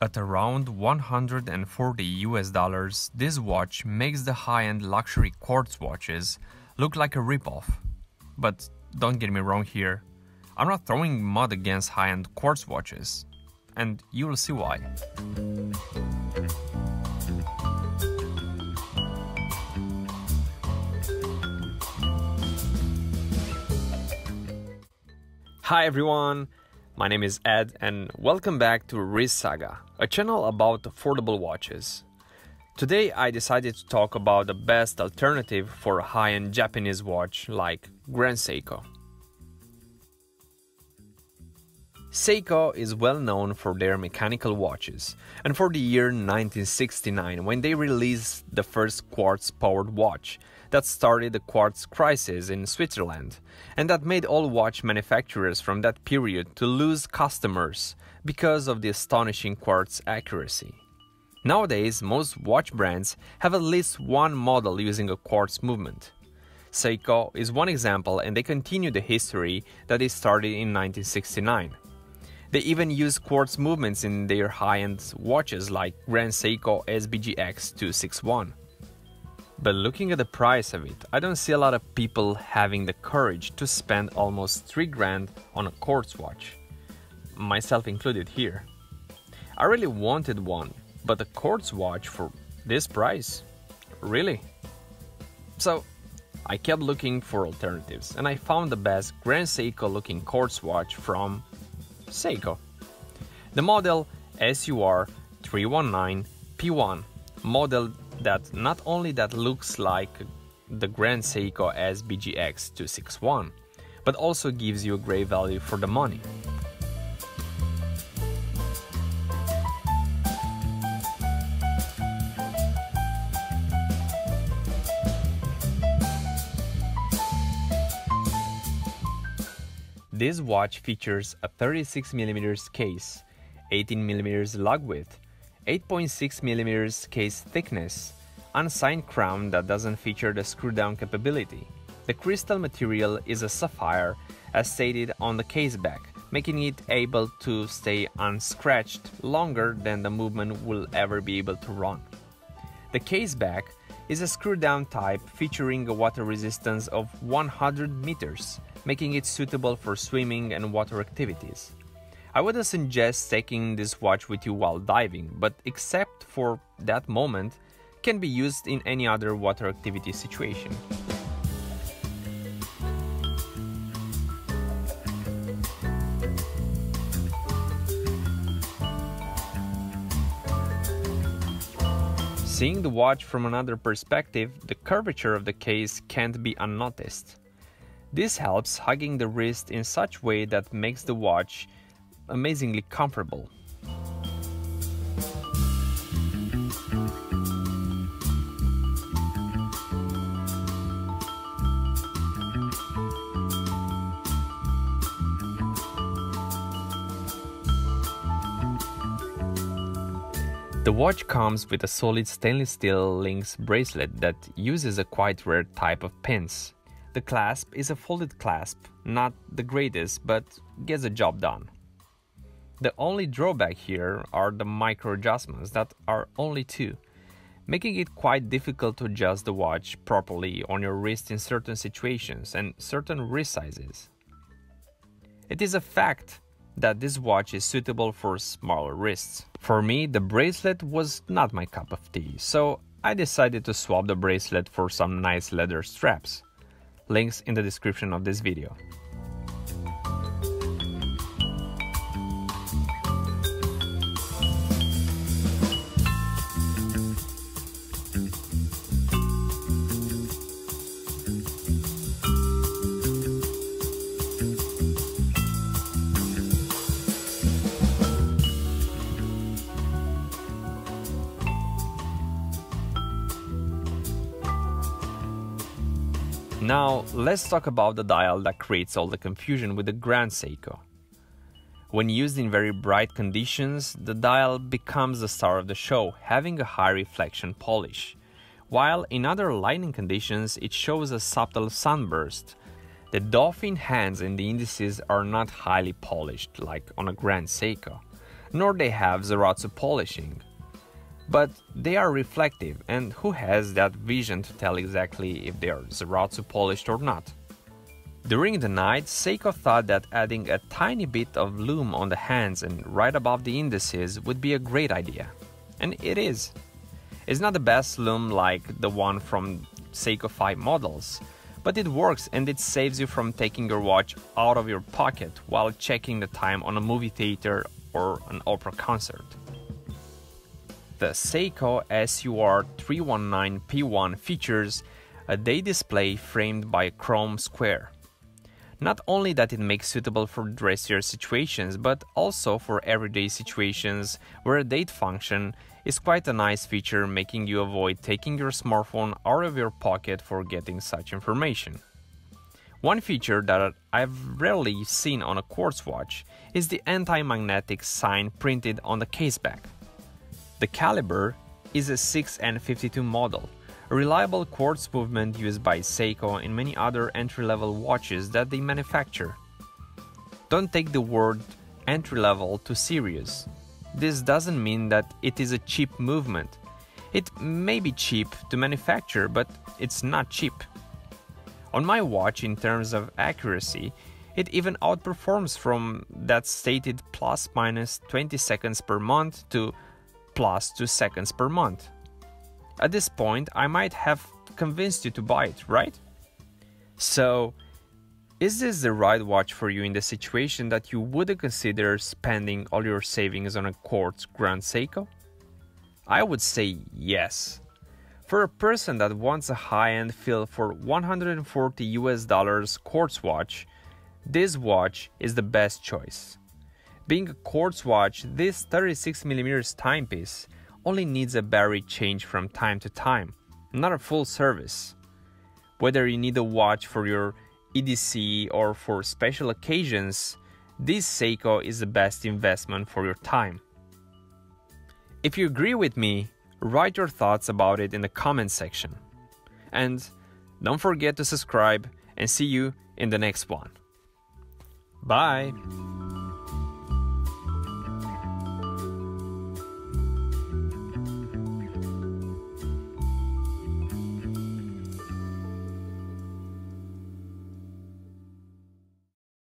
At around 140 US dollars, this watch makes the high-end luxury quartz watches look like a ripoff. But don't get me wrong here, I'm not throwing mud against high-end quartz watches, and you will see why. Hi everyone, my name is Ed and welcome back to Wrist Saga, a channel about affordable watches. Today I decided to talk about the best alternative for a high-end Japanese watch like Grand Seiko. Seiko is well known for their mechanical watches and for the year 1969 when they released the first quartz powered watch that started the quartz crisis in Switzerland and that made all watch manufacturers from that period to lose customers because of the astonishing quartz accuracy. Nowadays, most watch brands have at least one model using a quartz movement. Seiko is one example and they continue the history that they started in 1969. They even use quartz movements in their high-end watches like Grand Seiko SBGX 261. But looking at the price of it, I don't see a lot of people having the courage to spend almost 3 grand on a quartz watch. Myself included here. I really wanted one, but a quartz watch for this price? Really? So, I kept looking for alternatives and I found the best Grand Seiko looking quartz watch from Seiko. The model SUR 319P1 model that not only that looks like the Grand Seiko SBGX 261, but also gives you a great value for the money. This watch features a 36mm case, 18mm lug width, 8.6mm case thickness, unsigned crown that doesn't feature the screw down capability. The crystal material is a sapphire as stated on the case back, making it able to stay unscratched longer than the movement will ever be able to run. The case back is a screw down type featuring a water resistance of 100 meters, making it suitable for swimming and water activities. I wouldn't suggest taking this watch with you while diving, but except for that moment, can be used in any other water activity situation. Seeing the watch from another perspective, the curvature of the case can't be unnoticed. This helps hugging the wrist in such way that makes the watch amazingly comfortable. The watch comes with a solid stainless steel links bracelet that uses a quite rare type of pins. The clasp is a folded clasp, not the greatest, but gets the job done. The only drawback here are the micro adjustments that are only two, making it quite difficult to adjust the watch properly on your wrist in certain situations and certain wrist sizes. It is a fact that this watch is suitable for smaller wrists. For me, the bracelet was not my cup of tea, so I decided to swap the bracelet for some nice leather straps. Links in the description of this video. Now, let's talk about the dial that creates all the confusion with the Grand Seiko. When used in very bright conditions, the dial becomes the star of the show, having a high reflection polish, while in other lighting conditions it shows a subtle sunburst. The dolphin hands and the indices are not highly polished like on a Grand Seiko, nor they have Zaratsu polishing. But they are reflective, and who has that vision to tell exactly if they are Zaratsu polished or not? During the night, Seiko thought that adding a tiny bit of lume on the hands and right above the indices would be a great idea. And it is. It's not the best lume like the one from Seiko 5 models, but it works and it saves you from taking your watch out of your pocket while checking the time on a movie theater or an opera concert. The Seiko SUR 319P1 features a day display framed by a chrome square. Not only that it makes suitable for dressier situations, but also for everyday situations where a date function is quite a nice feature making you avoid taking your smartphone out of your pocket for getting such information. One feature that I've rarely seen on a quartz watch is the anti-magnetic sign printed on the caseback. The caliber is a 6N52 model, a reliable quartz movement used by Seiko and many other entry-level watches that they manufacture. Don't take the word entry-level too serious. This doesn't mean that it is a cheap movement. It may be cheap to manufacture, but it's not cheap. On my watch, in terms of accuracy, it even outperforms from that stated plus minus 20 seconds per month to plus 2 seconds per month. At this point, I might have convinced you to buy it, right? So, is this the right watch for you in the situation that you would consider spending all your savings on a quartz Grand Seiko? I would say yes. For a person that wants a high-end feel for 140 US dollars quartz watch, this watch is the best choice. Being a quartz watch, this 36mm timepiece only needs a battery change from time to time, not a full service. Whether you need a watch for your EDC or for special occasions, this Seiko is the best investment for your time. If you agree with me, write your thoughts about it in the comment section. And don't forget to subscribe and see you in the next one. Bye!